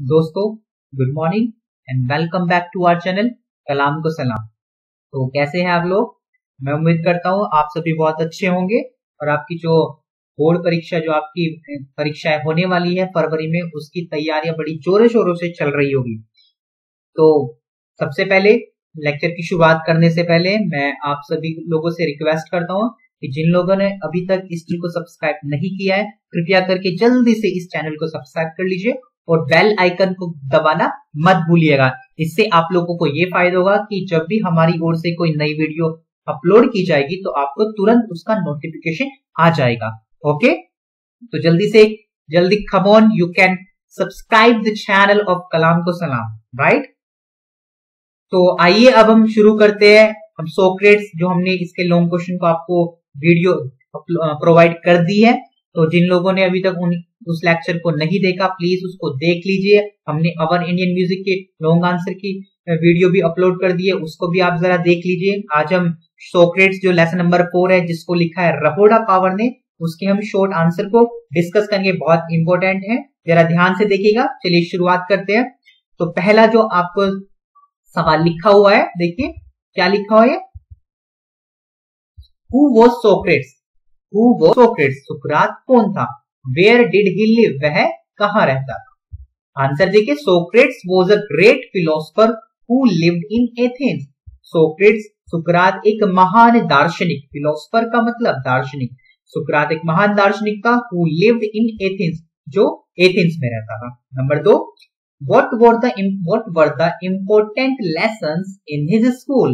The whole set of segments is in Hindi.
दोस्तों good morning and welcome back to our channel Kalam Ko Salam. तो कैसे हैं आप लोग? मैं उम्मीद करता हूँ आप सभी बहुत अच्छे होंगे और आपकी जो बोर्ड परीक्षा, जो आपकी परीक्षाएँ होने वाली है फरवरी में, उसकी तैयारियाँ बड़ी जोरों शोरों से चल रही होगी। तो सबसे पहले लेक्चर की शुरुआत करने से पहले मैं आप सभी लोगों से रिक्वेस्ट करता हूँ कि जिन लोगों ने अभी तक इस चैनल को सब्सक्राइब नहीं किया है, कृपया करके जल्दी से इस चैनल को सब्सक्राइब कर लीजिए और बेल आइकन को दबाना मत भूलिएगा। इससे आप लोगों को ये फ़ायदा होगा कि जब भी हमारी ओर से कोई नई वीडियो अपलोड की जाएगी तो आपको तुरंत उसका नोटिफिकेशन आ जाएगा। ओके तो जल्दी से, जल्दी come on you can subscribe the channel of Kalam Ko Salam right तो आइए अब हम शुरू करते हैं। हम सोक्रेट्स जो हमने इसके लॉन्ग क्वेश्चन को आपको वीडियो प्रोवाइड कर दी है। तो जिन लोगों ने अभी तक उन, उस लेक्चर को नहीं देखा प्लीज़ उसको देख लीजिए। हमने अवर इंडियन म्यूज़िक के लॉन्ग आंसर की वीडियो भी अपलोड कर दी है उसको भी आप जरा देख लीजिए। आज हम सोक्रेट्स जो लेसन नंबर फोर है, जिसको लिखा है रहोडा पावर ने, उसके हम शॉर्ट आंसर को डिस्कस करेंगे, बहुत इंपॉर्टेंट है। जरा ध्यान से देखिएगा। चलिए शुरुआत करते हैं। तो पहला जो आपको सवाल लिखा हुआ है, देखिए, क्या लिखा हुआ है? हु वॉज़ सोक्रेट्स सुकरात कौन था? वेयर डिड ही लिव वह कहा रहता था? आंसर देखिए Socrates was a great philosopher who lived in Athens Socrates सुकरात एक महान दार्शनिक फिलोसफर का मतलब दार्शनिक। सुकरात एक महान दार्शनिक था हु लिव्ड इन एथेंस जो एथेंस में रहता था। नंबर दो, what were the what were the important lessons in his school?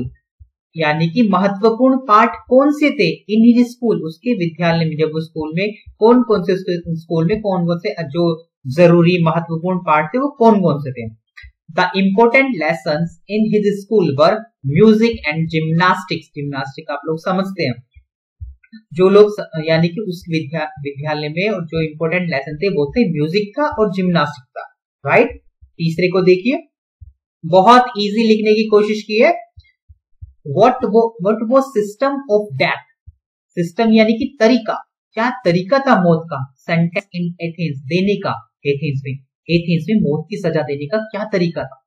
यानी कि महत्वपूर्ण पाठ कौन से थे? इन हिज स्कूल, उसके विद्यालय में, जब स्कूल में कौन कौन से स्कूल में कौन कौन से, जो ज़रूरी, महत्वपूर्ण पाठ थे, वो कौन कौन से थे? The important lesson in his school were music and gymnastics gymnastic आप लोग समझते हैं। जो लोग यानी कि उस विद्या, विद्यालय में और जो इम्पोर्टेंट लेसन थे, वो थे म्यूज़िक का और जिम्नास्टिक का। राइट तीसरे को देखिए। बहुत इजी लिखने की कोशिश की है। वट वो वट वो सिस्टम ऑफ़ डेथ सिस्टम यानी कि तरीका। क्या तरीका था मौत का? सेंटेंस इन एथेंस देने का एथेंस में। एथेंस में मौत की सजा देने का क्या तरीका था?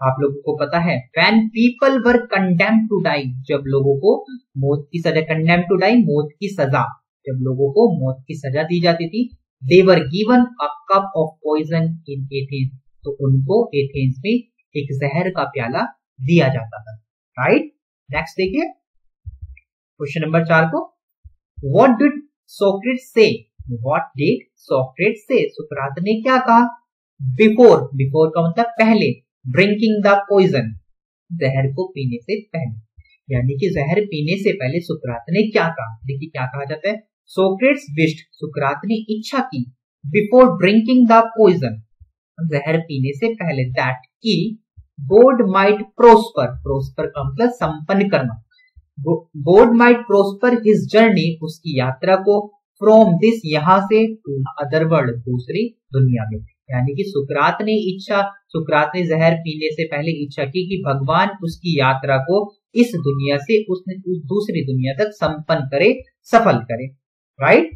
आप लोगों को पता है when people were condemn to die जब लोगों को मौत की सजा कंडेम टू डाई मौत की सजा। जब लोगों को मौत की सजा दी जाती थी they were given a cup of poison in Athens तो उनको एथेंस में एक जहर का प्याला दिया जाता था। राइट नेक्स्ट देखिए। क्वेश्चन नंबर चार को। वॉट डिड सोक्रेट से वॉट डिड सोक्रेट से सुकरात ने क्या कहा? बिफोर बिफोर का मतलब पहले। ड्रिंकिंग द पॉइजन जहर को पीने से पहले। यानी कि जहर पीने से पहले सुकरात ने क्या कहा? देखिए क्या कहा जाता है। सोक्रेट्स विश्ड सुकरात ने इच्छा की। बिफोर ड्रिंकिंग द पॉइजन जहर पीने से पहले दैट की बोर्ड माइट प्रोस्पर प्रोस्पर का मतलब संपन्न करना। Board might prosper his journey, उसकी यात्रा को फ्रॉम दिस यहाँ से टू अदर वर्ल्ड, दूसरी दुनिया में। यानी कि सुकरात ने इच्छा, सुकरात ने जहर पीने से पहले इच्छा की कि भगवान उसकी यात्रा को इस दुनिया से उसने उस दूसरी दुनिया तक संपन्न करे, सफल करे। Right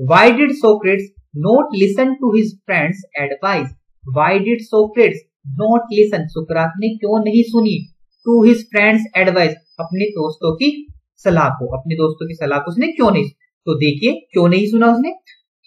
why did Socrates not listen to his friends advice why did Socrates not listen सुकरात ने क्यों नहीं सुनी? टू हिज फ्रेंड्स एडवाइस अपने दोस्तों की सलाह को, अपने दोस्तों की सलाह को उसने क्यों नहीं तो देखिए, क्यों नहीं सुना उसने?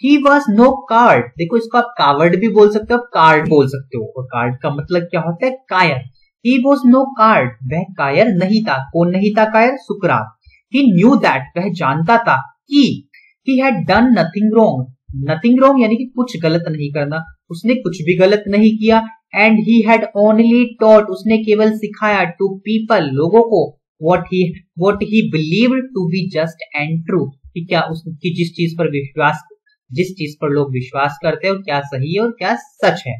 ही वॉज़ नो कार्ड देखो, इसको आप कावर्ड भी बोल सकते हो कार्ड बोल सकते हो। और कार्ड का मतलब क्या होता है? कायर. ही वॉज़ नो कार्ड वह कायर नहीं था. कौन नहीं था कायर? सुकरात. ही न्यू दैट वह जानता था कि he had done nothing wrong nothing wrong यानी कि कुछ गलत नहीं करना. उसने कुछ भी गलत नहीं किया. And he had only taught उसने केवल सिखाया टू पीपल लोगों को what he what he believe to be just and true कि क्या उसकी जिस चीज़ पर विश्वास, जिस चीज़ पर लोग विश्वास करते हैं क्या सही है और क्या सच है।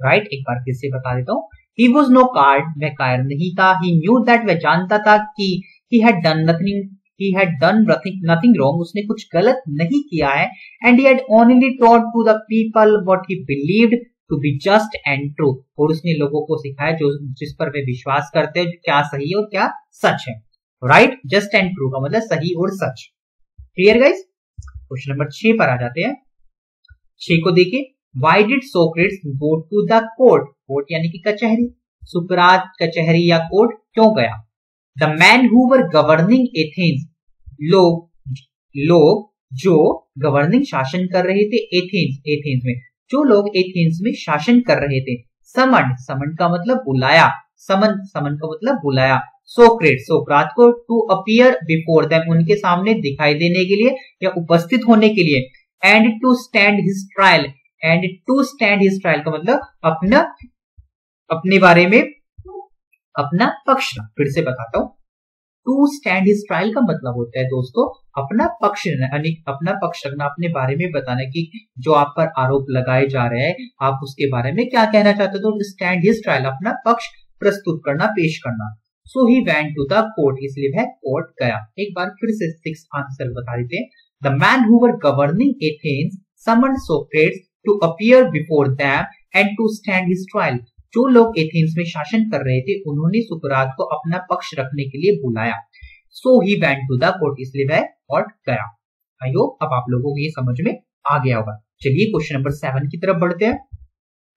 Right right? एक बार फिर से बता देता हूँ। ही वॉज़ नो कार्ड वह कायर नहीं था। ही न्यू दैट वह जानता था कि he had done nothing he had done nothing wrong उसने कुछ गलत नहीं किया है। And only taught to the people what he believed to be just and true और उसने लोगों को सिखाया जो, जिस पर वे विश्वास करते हैं, क्या सही और क्या सच है। राइट जस्ट एंड ट्रू का मतलब सही और सच। क्लियर गाइस क्वेश्चन नंबर छह पर आ जाते हैं। छह को देखिए। Why did Socrates go to the court court यानी कि कचहरी। सुकरात कचहरी या कोर्ट क्यों गया? The man who were governing Athens लोग लोग जो गवर्निंग शासन कर रहे थे एथेंस एथेंस में। जो लोग एथेंस में शासन कर रहे थे। समन समन का मतलब बुलाया। समन समन का मतलब बुलाया। सोक्रेट, सोक्रात को टू अपियर बिफोर देम उनके सामने दिखाई देने के लिए या उपस्थित होने के लिए। And to stand his trial and to stand his trial का मतलब अपना, अपने बारे में, अपना पक्ष फिर से बताता हूँ। टू स्टैंड हिज ट्रायल का मतलब होता है दोस्तों, अपना पक्ष अपना पक्ष रखना, अपने बारे में बताना कि जो आप पर आरोप लगाए जा रहे हैं, आप उसके बारे में क्या कहना चाहते हो तो स्टैंड हिज ट्रायल अपना पक्ष प्रस्तुत करना, पेश करना। So he went to the court इसलिए वह कोर्ट गया। एक बार फिर से सिक्स आंसर बता देते हैं। The man who were governing Athens summon Socrates to appear before them and to stand his trial जो लोग एथेंस में शासन कर रहे थे, उन्होंने सुकरात को अपना पक्ष रखने के लिए बुलाया। So he went to the court इसलिए वह कोर्ट गया। आई होप अब आप लोगों को ये समझ में आ गया होगा। चलिए क्वेश्चन नंबर सेवन की तरफ़ बढ़ते हैं।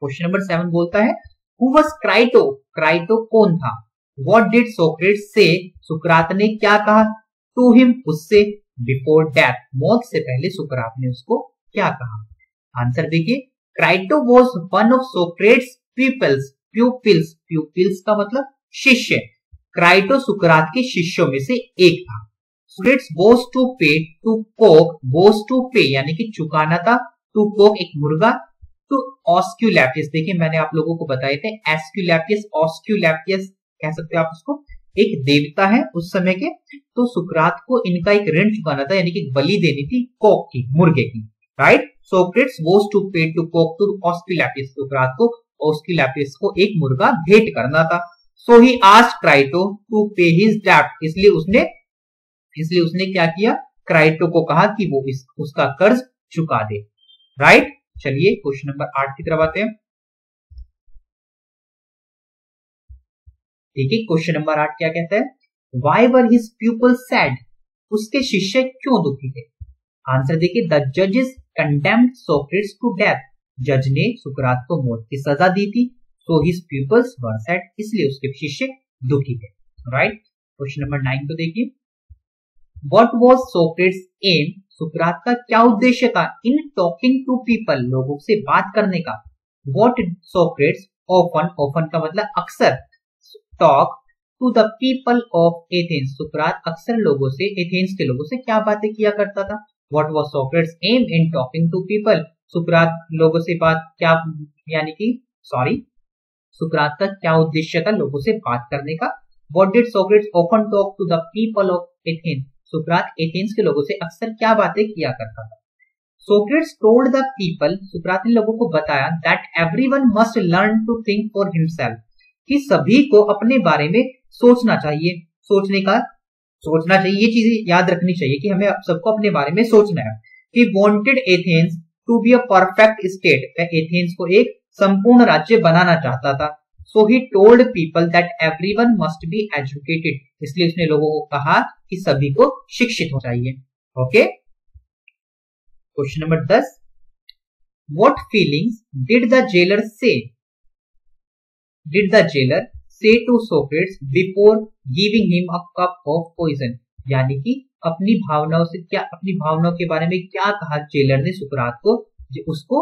क्वेश्चन नंबर सेवन बोलता है हु वॉज़ क्राइटो क्राइटो कौन था? वॉट डिड सोक्रेट से सुकरात ने क्या कहा? टू हिम उससे बिफोर डेथ मौत से पहले सुकरात ने उसको क्या कहा? आंसर देखिए Crito was one of Socrates peoples pupils pupils का मतलब शिष्य। क्राइटो सुकरात के शिष्यों में से एक था। Socrates was to pay to cock was to pay यानी कि चुकाना था टू कोक एक मुर्गा टू ऑस्क्यूलैपियस देखिए, मैंने आप लोगों को बताए थे एस्क्यूलैपियस ऑस्क्यूलैपियस कह सकते हो आप उसको। एक देवता है उस समय के तो सुकरात को इनका एक ऋण चुकाना था, यानी कि बलि देनी थी कोक की, मुर्गे की right Socrates was to pay to cock to Asclepius सुकरात को ऑस्किलैपिस को एक मुर्गा भेंट करना था। So he asked Crito to pay his डेप्ट इसलिए उसने इसलिए उसने क्या किया? क्राइटो को कहा कि वो इस, उसका कर्ज चुका दे। राइट चलिए क्वेश्चन नंबर आठ की तरफ़ आते हैं। ठीक है क्वेश्चन नंबर आठ क्या कहता है? Why were his people sad उसके शिष्य क्यों दुखी थे? आंसर देखिए द जजेस कंडेम्ड सोक्रेट्स टू डेथ जज ने सुकरात को मौत की सजा दी थी so his peoples were sad इसलिए उसके शिष्य दुखी थे। राइट क्वेश्चन नंबर नाइन को देखिए। वॉट वॉज़ सोक्रेट्स एम सुकरात का क्या उद्देश्य था? इन टॉकिंग टू पीपल लोगों से बात करने का। वॉट सोक्रेट्स ओफन ओफन का मतलब अक्सर talk to the people of Athens सुकरात अक्सर लोगों से एथेंस के लोगों से क्या बातें किया करता था? What was Socrates aim in talking to people सुकरात लोगों से बात, क्या यानी कि सॉरी सुकरात का क्या उद्देश्य था लोगों से बात करने का? What did Socrates often talk to the people of Athens Sukrat Athens के लोगों से अक्सर क्या बातें किया करता था? सोक्रेट्स टोल्ड द पीपल सुकरात ने लोगों को बताया that everyone must learn to think for himself कि सभी को अपने बारे में सोचना चाहिए। सोचने का, सोचना चाहिए, ये चीज़ें याद रखनी चाहिए कि हमें सबको अपने बारे में सोचना है। कि wanted Athens to be a perfect state Athens को एक संपूर्ण राज्य बनाना चाहता था। So he told people that every one must be educated इसलिए उसने लोगों को कहा कि सभी को शिक्षित हो चाहिए। ओके क्वेश्चन नंबर दस। What feelings did the jailer say did the jailer say to Socrates before giving him a cup of poison? यानी कि अपनी भावनाओं से क्या, अपनी भावनाओं के बारे में क्या कहा जेलर ने सुकरात को उसको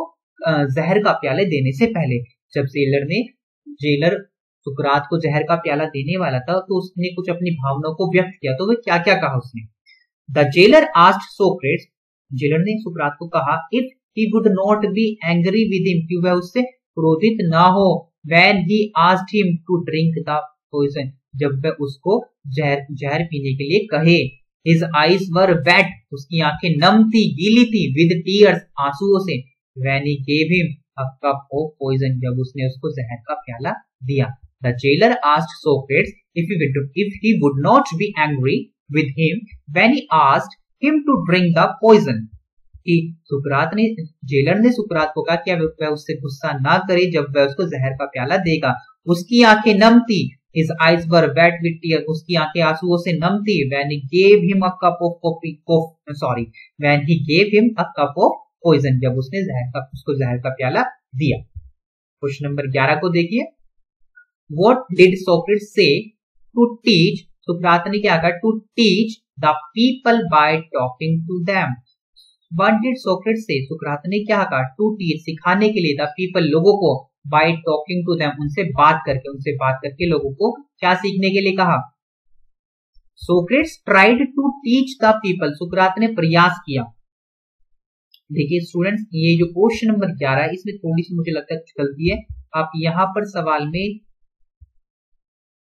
जहर का प्याले देने से पहले। जब जेलर ने जेलर सुकरात को जहर का प्याला देने वाला था तो उसने कुछ अपनी भावनाओं को व्यक्त किया तो वह क्या क्या कहा उसने? The jailer asked Socrates jailer ने सुकरात को कहा if he would not be angry with him कि वह उससे क्रोधित ना हो when he asked him to drink the poison. जब वह उसको जहर जहर पीने के लिए कहे। हिज आईज वर वेट उसकी आँखें नम थी, गीली थी विद टीयर्स आंसुओं से। When he gave him a cup of poison जब उसने उसको जहर का प्याला दिया। The jailer asked Socrates if if he would not be angry with him when he asked him to drink the poison कि सुकरात ने जेलर ने सुकरात को कहा कि वह उससे गुस्सा ना करे जब वह उसको जहर का प्याला देगा। उसकी आँखें नम थी his eyes were wet with tears. उसकी आँखें आंसुओं से नम थी. When he gave him a cup of coffee sorry. When he gave him a cup of poison जब उसने जहर का, उसको जहर का प्याला दिया। क्वेश्चन नंबर ग्यारह को देखिए। वॉट डिड सोक्रेट से टू टीच सुकरात ने क्या कहा to teach the people by talking to them what did Socrates say सुकरात ने क्या कहा टू टीच सिखाने के लिए द पीपल लोगों को बाय टॉकिंग टू दैम उनसे बात करके, उनसे बात करके लोगों को क्या सीखने के लिए कहा? Socrates tried to teach the people सुकरात ने प्रयास किया। देखिए स्टूडेंट्स ये जो क्वेश्चन नंबर ग्यारह है, इसमें थोड़ी सी मुझे लगता है गलती है। आप यहाँ पर सवाल में,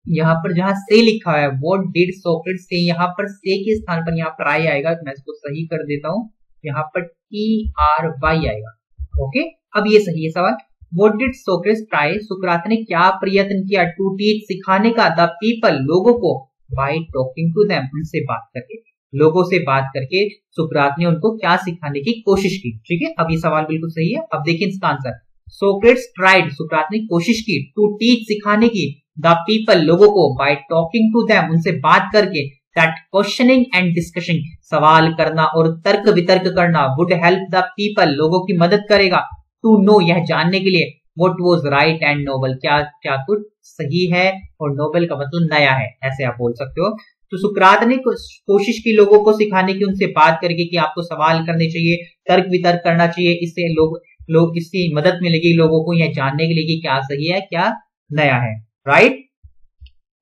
यहाँ पर जहाँ से लिखा है वॉट डिड सोक्रेट से यहाँ पर से के स्थान पर यहाँ पर आई आएगा, मैं इसको सही कर देता हूँ। यहाँ पर टी आर वाई आएगा। ओके अब ये सही है सवाल। वॉट डिड सोक्रेट ट्राई सुकरात ने क्या प्रयत्न किया? टू टीच सिखाने का द पीपल, लोगों को। बाई टॉकिंग टू दैम उनसे बात करके। लोगों से बात करके सुकरात ने उनको क्या सिखाने की कोशिश की? ठीक है? अब ये सवाल बिल्कुल सही है। अब देखिए इसका आंसर। सोक्रेट्स ट्राइड सुकरात ने कोशिश की टू टीच सिखाने की द पीपल, लोगों को। बाय टॉकिंग टू दैम उनसे बात करके दैट क्वेश्चनिंग एंड डिस्कशन सवाल करना और तर्क वितर्क करना वुड हेल्प द पीपल लोगों की मदद करेगा। टू नो यह जानने के लिए what was right and noble क्या क्या कुछ सही है और नोबल का मतलब नया है, ऐसे आप बोल सकते हो। तो सुकरात ने कोशिश की लोगों को सिखाने की, उनसे बात करके कि आपको सवाल करने चाहिए, तर्क वितर्क करना चाहिए, इससे लोग लोग इसकी मदद मिलेगी लोगों को, यह जानने के लिए कि क्या सही है, क्या नया है। राइट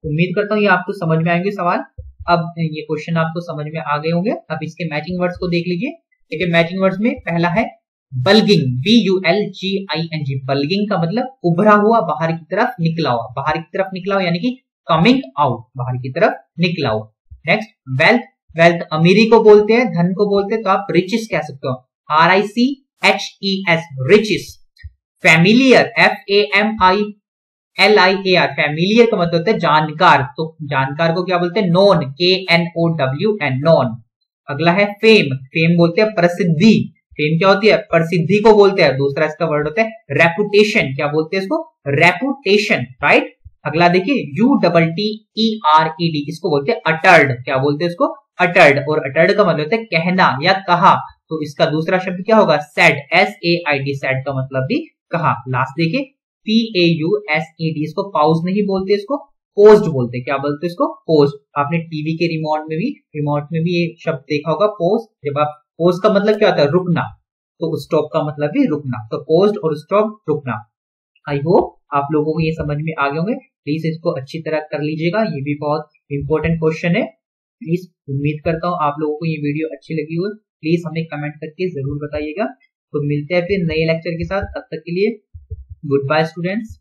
उम्मीद करता हूँ ये आपको समझ में आएँगे सवाल। अब ये क्वेश्चन आपको समझ में आ गए होंगे। अब इसके मैचिंग वर्ड्स को देख लीजिए। देखिए मैचिंग वर्ड्स में पहला है bulging B U L G I N G bulging का मतलब उभरा हुआ, बाहर की तरफ़ निकला हुआ। बाहर की तरफ़ निकला हुआ, यानी कि कमिंग आउट बाहर की तरफ़ निकला हो नेक्स्ट वेल्थ वेल्थ अमीरी को बोलते हैं, धन को बोलते हैं तो आप रिचिस कह सकते हो। R I C H E S riches familiar F A M I L I A R familiar का मतलब होता है जानकार। तो जानकार को क्या बोलते हैं? Known K N O W N known अगला है फेम फेम बोलते हैं प्रसिद्धि। फेम क्या होती है? प्रसिद्धि को बोलते हैं। दूसरा इसका वर्ड होता है रेपुटेशन क्या बोलते हैं इसको? रेपुटेशन राइट अगला देखिए U double T E R E D इसको बोलते हैं अटर्ड क्या बोलते हैं इसको? अटर्ड और अटर्ड का मतलब होता है कहना या कहा। तो इसका दूसरा शब्द क्या होगा? Said S A I D said का मतलब भी कहा। लास्ट देखिए P A U S E D इसको पाउज नहीं बोलते इसको पोस्ट बोलते क्या बोलते इसको? पोस्ट आपने टीवी के रिमोट में भी रिमोट में भी ये शब्द देखा होगा पोस्ट जब आप पोस्ट का मतलब क्या होता है? रुकना। तो स्टॉप का मतलब भी रुकना। तो पोस्ट और स्टॉप रुकना। आई होप आप लोगों को ये समझ में आ गए होंगे। प्लीज़ इसको अच्छी तरह कर लीजिएगा। ये भी बहुत इंपॉर्टेंट क्वेश्चन है। प्लीज़ उम्मीद करता हूँ आप लोगों को ये वीडियो अच्छी लगी हो प्लीज़ हमें कमेंट करके ज़रूर बताइएगा। तो मिलते हैं फिर नए लेक्चर के साथ। तब तक के लिए गुड बाय स्टूडेंट्स